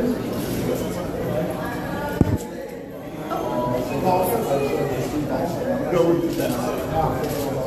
No, we did that.